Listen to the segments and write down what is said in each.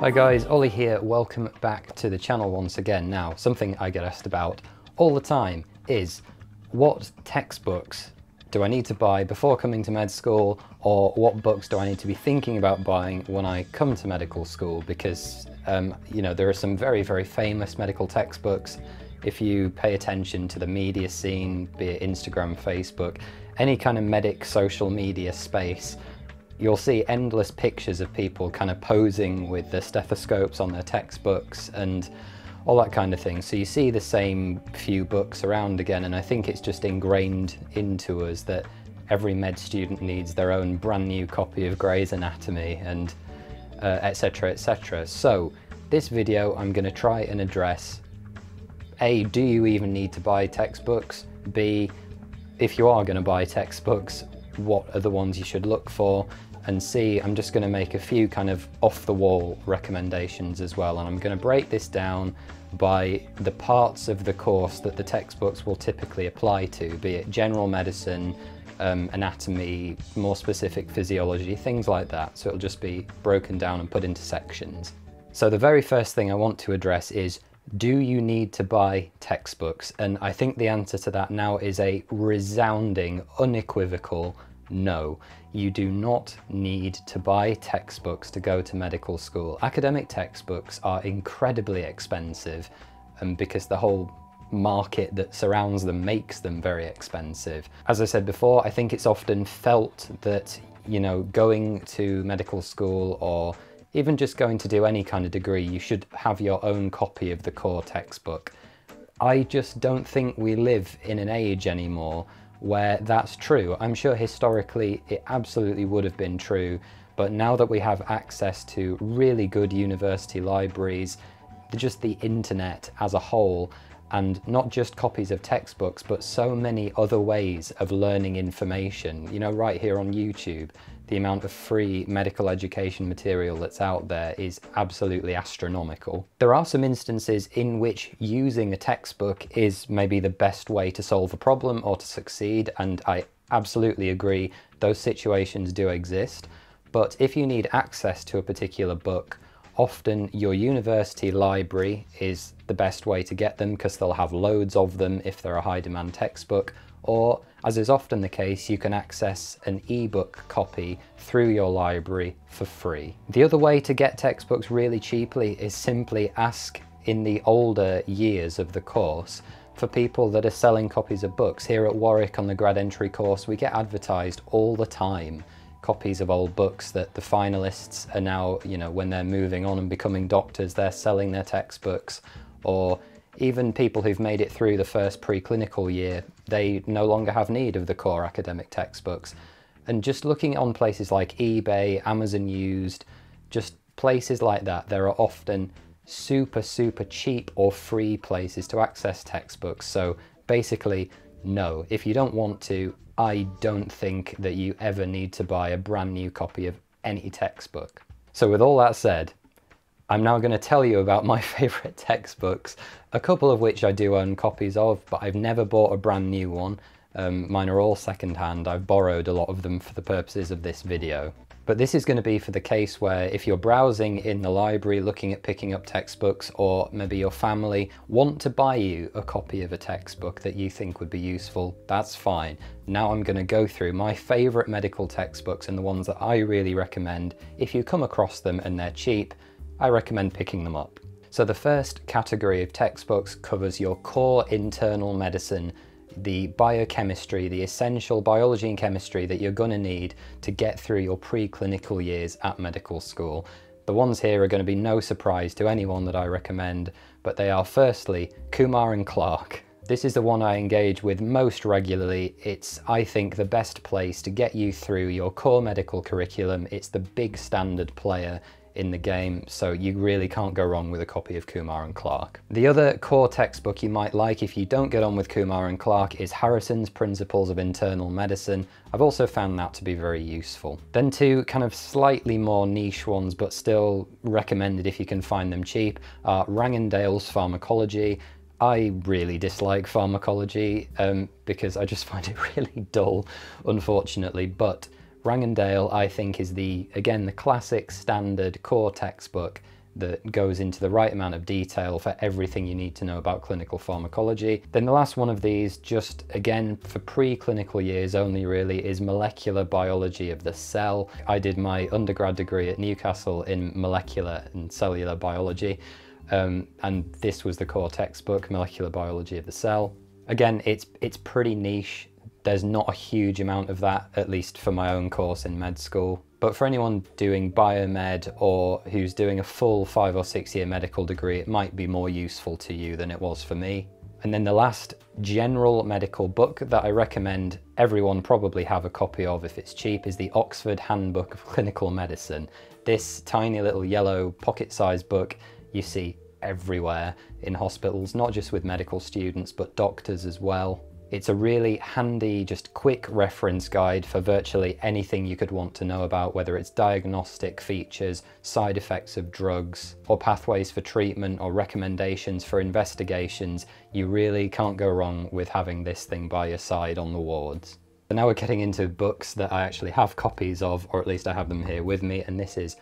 Hi guys, Ollie here. Welcome back to the channel once again. Now, something I get asked about all the time is what textbooks do I need to buy before coming to med school or what books do I need to be thinking about buying when I come to medical school because um, you know there are some very very famous medical textbooks if you pay attention to the media scene be it Instagram Facebook any kind of medic social media space you'll see endless pictures of people kind of posing with their stethoscopes on their textbooks and all that kind of thing. So you see the same few books around again, and I think it's just ingrained into us that every med student needs their own brand new copy of Gray's Anatomy and etc. Uh, etc. Et so this video I'm going to try and address A, do you even need to buy textbooks? B, if you are going to buy textbooks, what are the ones you should look for? And C, I'm just going to make a few kind of off the wall recommendations as well. And I'm going to break this down by the parts of the course that the textbooks will typically apply to, be it general medicine, um, anatomy, more specific physiology, things like that. So it'll just be broken down and put into sections. So the very first thing I want to address is do you need to buy textbooks? And I think the answer to that now is a resounding, unequivocal no, you do not need to buy textbooks to go to medical school. Academic textbooks are incredibly expensive and because the whole market that surrounds them makes them very expensive. As I said before, I think it's often felt that, you know, going to medical school or even just going to do any kind of degree, you should have your own copy of the core textbook. I just don't think we live in an age anymore where that's true. I'm sure historically it absolutely would have been true, but now that we have access to really good university libraries, just the internet as a whole, and not just copies of textbooks, but so many other ways of learning information. You know, right here on YouTube, the amount of free medical education material that's out there is absolutely astronomical. There are some instances in which using a textbook is maybe the best way to solve a problem or to succeed, and I absolutely agree those situations do exist. But if you need access to a particular book, often your university library is the best way to get them because they'll have loads of them if they're a high demand textbook or as is often the case you can access an ebook copy through your library for free. The other way to get textbooks really cheaply is simply ask in the older years of the course for people that are selling copies of books. Here at Warwick on the grad entry course we get advertised all the time copies of old books that the finalists are now, you know, when they're moving on and becoming doctors, they're selling their textbooks. Or even people who've made it through the first preclinical year, they no longer have need of the core academic textbooks. And just looking on places like eBay, Amazon Used, just places like that, there are often super, super cheap or free places to access textbooks. So basically, no, if you don't want to, I don't think that you ever need to buy a brand new copy of any textbook. So with all that said, I'm now going to tell you about my favourite textbooks, a couple of which I do own copies of, but I've never bought a brand new one. Um, mine are all secondhand. I've borrowed a lot of them for the purposes of this video. But this is going to be for the case where if you're browsing in the library looking at picking up textbooks or maybe your family want to buy you a copy of a textbook that you think would be useful, that's fine. Now I'm going to go through my favourite medical textbooks and the ones that I really recommend. If you come across them and they're cheap, I recommend picking them up. So the first category of textbooks covers your core internal medicine the biochemistry, the essential biology and chemistry that you're going to need to get through your preclinical years at medical school. The ones here are going to be no surprise to anyone that I recommend, but they are firstly Kumar and Clark. This is the one I engage with most regularly. It's, I think, the best place to get you through your core medical curriculum. It's the big standard player in the game, so you really can't go wrong with a copy of Kumar and Clark. The other core textbook you might like if you don't get on with Kumar and Clark is Harrison's Principles of Internal Medicine. I've also found that to be very useful. Then two kind of slightly more niche ones, but still recommended if you can find them cheap, are Rang and Dale's Pharmacology, I really dislike pharmacology um, because I just find it really dull, unfortunately, but Rang and Dale, I think, is the, again, the classic standard core textbook that goes into the right amount of detail for everything you need to know about clinical pharmacology. Then the last one of these, just again for preclinical years only really, is molecular biology of the cell. I did my undergrad degree at Newcastle in molecular and cellular biology. Um, and this was the core textbook, Molecular Biology of the Cell. Again, it's, it's pretty niche. There's not a huge amount of that, at least for my own course in med school. But for anyone doing biomed or who's doing a full five or six year medical degree, it might be more useful to you than it was for me. And then the last general medical book that I recommend everyone probably have a copy of if it's cheap is the Oxford Handbook of Clinical Medicine. This tiny little yellow pocket-sized book you see everywhere in hospitals, not just with medical students, but doctors as well. It's a really handy, just quick reference guide for virtually anything you could want to know about, whether it's diagnostic features, side effects of drugs, or pathways for treatment, or recommendations for investigations. You really can't go wrong with having this thing by your side on the wards. So now we're getting into books that I actually have copies of, or at least I have them here with me, and this is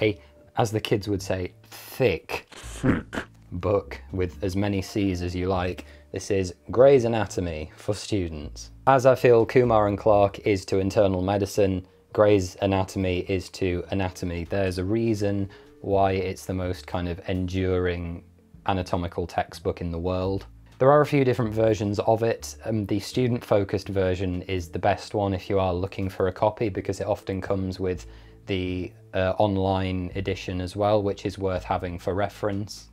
a, as the kids would say, thick book with as many C's as you like. This is Gray's Anatomy for students. As I feel Kumar and Clark is to internal medicine, Gray's Anatomy is to anatomy. There's a reason why it's the most kind of enduring anatomical textbook in the world. There are a few different versions of it. Um, the student-focused version is the best one if you are looking for a copy because it often comes with the uh, online edition as well, which is worth having for reference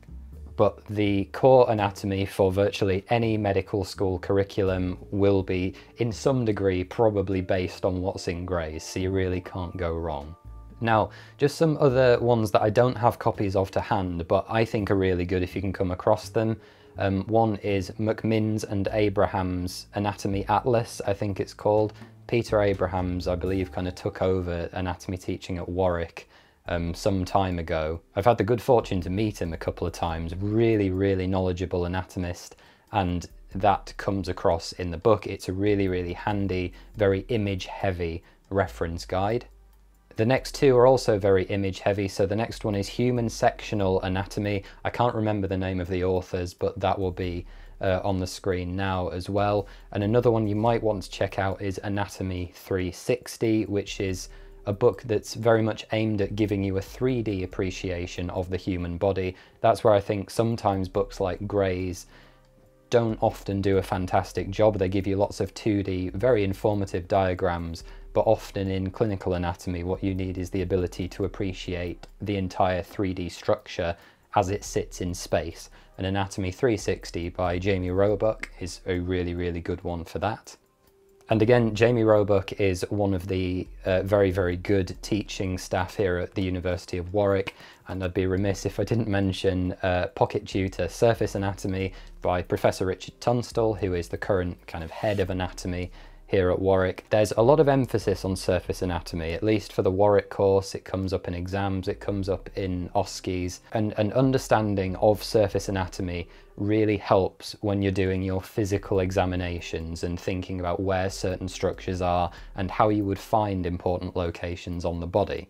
but the core anatomy for virtually any medical school curriculum will be, in some degree, probably based on what's in Gray's, so you really can't go wrong. Now, just some other ones that I don't have copies of to hand, but I think are really good if you can come across them. Um, one is McMinn's and Abraham's Anatomy Atlas, I think it's called. Peter Abrahams, I believe, kind of took over anatomy teaching at Warwick um, some time ago. I've had the good fortune to meet him a couple of times, really, really knowledgeable anatomist, and that comes across in the book. It's a really, really handy, very image heavy reference guide. The next two are also very image heavy, so the next one is Human Sectional Anatomy. I can't remember the name of the authors, but that will be uh, on the screen now as well. And another one you might want to check out is Anatomy 360, which is a book that's very much aimed at giving you a 3D appreciation of the human body. That's where I think sometimes books like Gray's don't often do a fantastic job. They give you lots of 2D, very informative diagrams, but often in clinical anatomy, what you need is the ability to appreciate the entire 3D structure as it sits in space. And Anatomy 360 by Jamie Roebuck is a really, really good one for that. And again, Jamie Roebuck is one of the uh, very, very good teaching staff here at the University of Warwick. And I'd be remiss if I didn't mention uh, Pocket Tutor Surface Anatomy by Professor Richard Tunstall, who is the current kind of head of anatomy here at Warwick. There's a lot of emphasis on surface anatomy, at least for the Warwick course. It comes up in exams, it comes up in OSCEs, and an understanding of surface anatomy really helps when you're doing your physical examinations and thinking about where certain structures are and how you would find important locations on the body.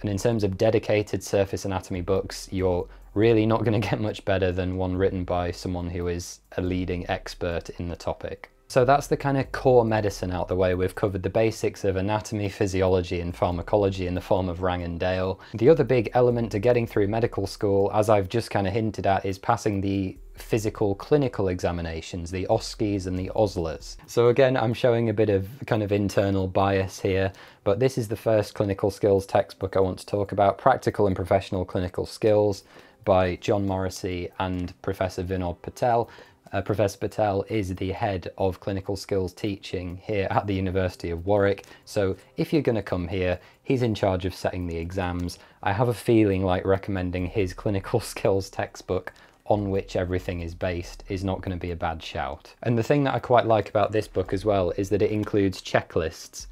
And in terms of dedicated surface anatomy books, you're really not going to get much better than one written by someone who is a leading expert in the topic. So that's the kind of core medicine out the way. We've covered the basics of anatomy, physiology and pharmacology in the form of Rang and Dale. The other big element to getting through medical school, as I've just kind of hinted at, is passing the physical clinical examinations, the OSCEs and the OSLERs. So again, I'm showing a bit of kind of internal bias here, but this is the first clinical skills textbook I want to talk about, Practical and Professional Clinical Skills by John Morrissey and Professor Vinod Patel. Uh, Professor Patel is the head of clinical skills teaching here at the University of Warwick. So if you're going to come here, he's in charge of setting the exams. I have a feeling like recommending his clinical skills textbook on which everything is based is not going to be a bad shout. And the thing that I quite like about this book as well is that it includes checklists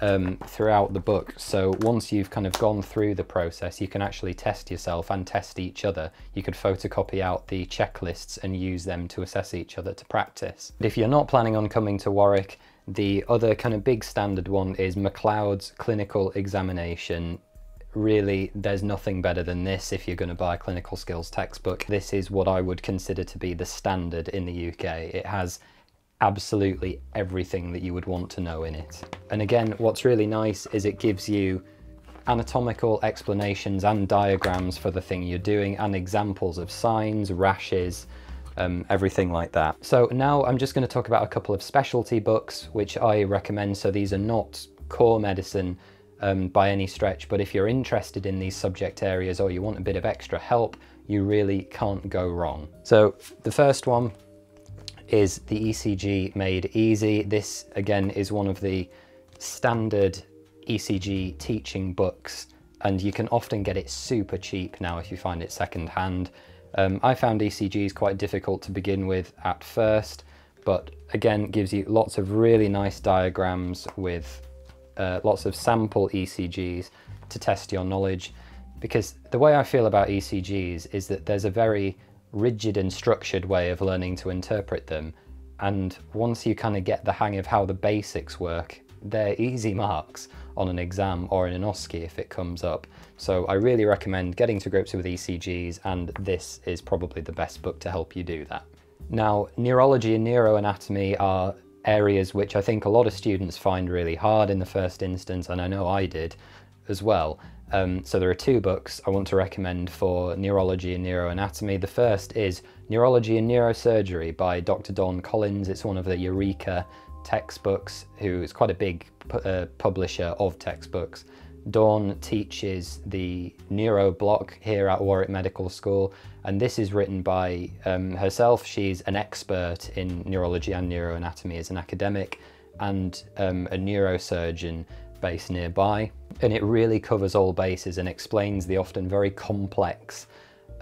um, throughout the book. So once you've kind of gone through the process, you can actually test yourself and test each other. You could photocopy out the checklists and use them to assess each other to practice. But if you're not planning on coming to Warwick, the other kind of big standard one is Macleod's clinical examination really there's nothing better than this if you're going to buy a clinical skills textbook. This is what I would consider to be the standard in the UK. It has absolutely everything that you would want to know in it. And again, what's really nice is it gives you anatomical explanations and diagrams for the thing you're doing and examples of signs, rashes, um, everything like that. So now I'm just going to talk about a couple of specialty books which I recommend. So these are not core medicine um, by any stretch, but if you're interested in these subject areas or you want a bit of extra help, you really can't go wrong. So the first one is the ECG Made Easy. This again is one of the standard ECG teaching books and you can often get it super cheap now if you find it secondhand. Um, I found ECGs quite difficult to begin with at first, but again gives you lots of really nice diagrams with uh, lots of sample ECGs to test your knowledge. Because the way I feel about ECGs is that there's a very rigid and structured way of learning to interpret them. And once you kind of get the hang of how the basics work, they're easy marks on an exam or in an OSCE if it comes up. So I really recommend getting to grips with ECGs and this is probably the best book to help you do that. Now, neurology and neuroanatomy are areas which I think a lot of students find really hard in the first instance, and I know I did as well. Um, so there are two books I want to recommend for neurology and neuroanatomy. The first is Neurology and Neurosurgery by Dr. Dawn Collins. It's one of the Eureka textbooks, who is quite a big uh, publisher of textbooks. Dawn teaches the neuro block here at Warwick Medical School, and this is written by um, herself. She's an expert in neurology and neuroanatomy as an academic and um, a neurosurgeon based nearby. And it really covers all bases and explains the often very complex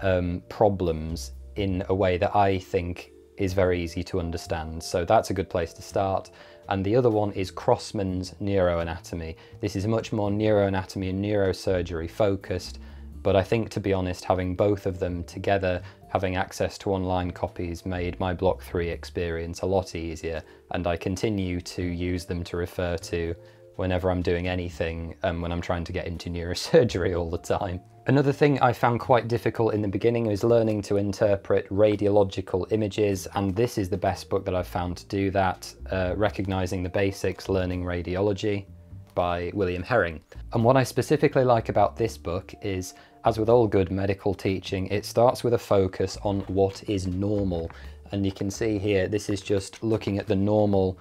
um, problems in a way that I think is very easy to understand. So that's a good place to start. And the other one is Crossman's Neuroanatomy. This is much more neuroanatomy and neurosurgery focused, but I think to be honest, having both of them together, having access to online copies made my Block 3 experience a lot easier, and I continue to use them to refer to whenever I'm doing anything um, when I'm trying to get into neurosurgery all the time. Another thing I found quite difficult in the beginning was learning to interpret radiological images, and this is the best book that I've found to do that, uh, Recognizing the Basics, Learning Radiology by William Herring. And what I specifically like about this book is, as with all good medical teaching, it starts with a focus on what is normal. And you can see here, this is just looking at the normal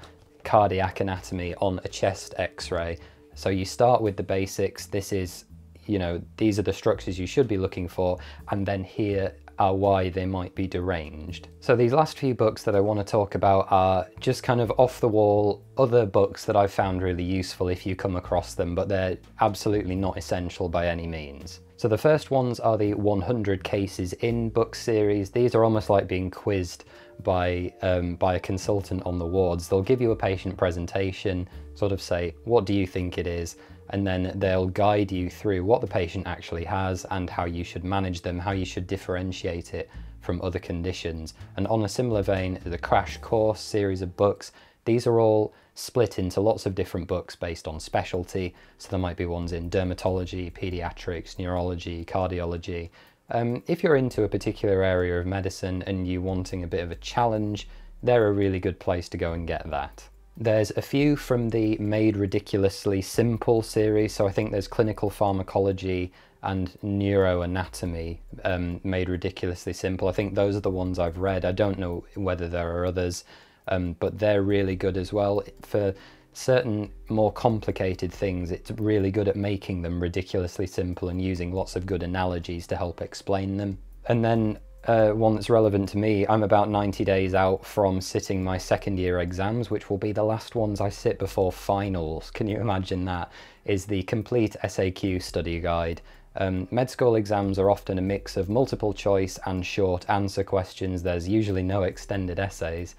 cardiac anatomy on a chest x-ray. So you start with the basics. This is you know, these are the structures you should be looking for, and then here are why they might be deranged. So these last few books that I want to talk about are just kind of off the wall other books that I've found really useful if you come across them, but they're absolutely not essential by any means. So the first ones are the 100 Cases In book series. These are almost like being quizzed by, um, by a consultant on the wards. They'll give you a patient presentation, sort of say, what do you think it is? and then they'll guide you through what the patient actually has and how you should manage them, how you should differentiate it from other conditions. And on a similar vein, the Crash Course series of books, these are all split into lots of different books based on specialty. So there might be ones in dermatology, pediatrics, neurology, cardiology. Um, if you're into a particular area of medicine and you're wanting a bit of a challenge, they're a really good place to go and get that. There's a few from the Made Ridiculously Simple series, so I think there's clinical pharmacology and neuroanatomy um, made ridiculously simple. I think those are the ones I've read. I don't know whether there are others, um, but they're really good as well. For certain more complicated things, it's really good at making them ridiculously simple and using lots of good analogies to help explain them. And then uh, one that's relevant to me, I'm about 90 days out from sitting my second year exams, which will be the last ones I sit before finals. Can you imagine that? Is the complete SAQ study guide. Um, med school exams are often a mix of multiple choice and short answer questions. There's usually no extended essays,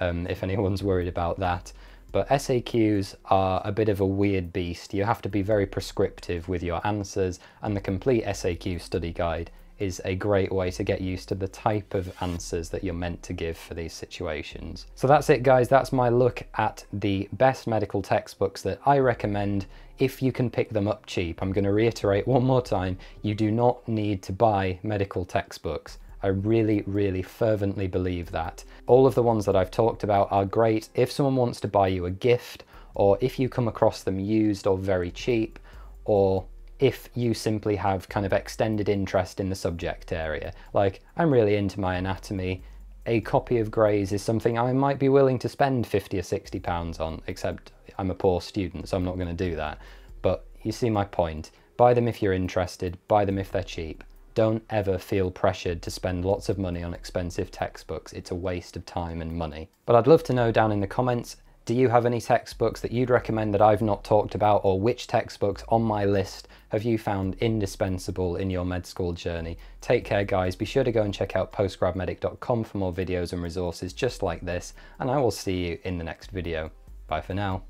um, if anyone's worried about that. But SAQs are a bit of a weird beast. You have to be very prescriptive with your answers, and the complete SAQ study guide is a great way to get used to the type of answers that you're meant to give for these situations. So that's it guys, that's my look at the best medical textbooks that I recommend if you can pick them up cheap. I'm going to reiterate one more time, you do not need to buy medical textbooks. I really, really fervently believe that. All of the ones that I've talked about are great if someone wants to buy you a gift, or if you come across them used or very cheap, or if you simply have kind of extended interest in the subject area. Like, I'm really into my anatomy, a copy of Gray's is something I might be willing to spend 50 or 60 pounds on, except I'm a poor student, so I'm not going to do that. But you see my point. Buy them if you're interested, buy them if they're cheap. Don't ever feel pressured to spend lots of money on expensive textbooks. It's a waste of time and money. But I'd love to know down in the comments, do you have any textbooks that you'd recommend that I've not talked about or which textbooks on my list have you found indispensable in your med school journey? Take care guys, be sure to go and check out postgradmedic.com for more videos and resources just like this and I will see you in the next video. Bye for now.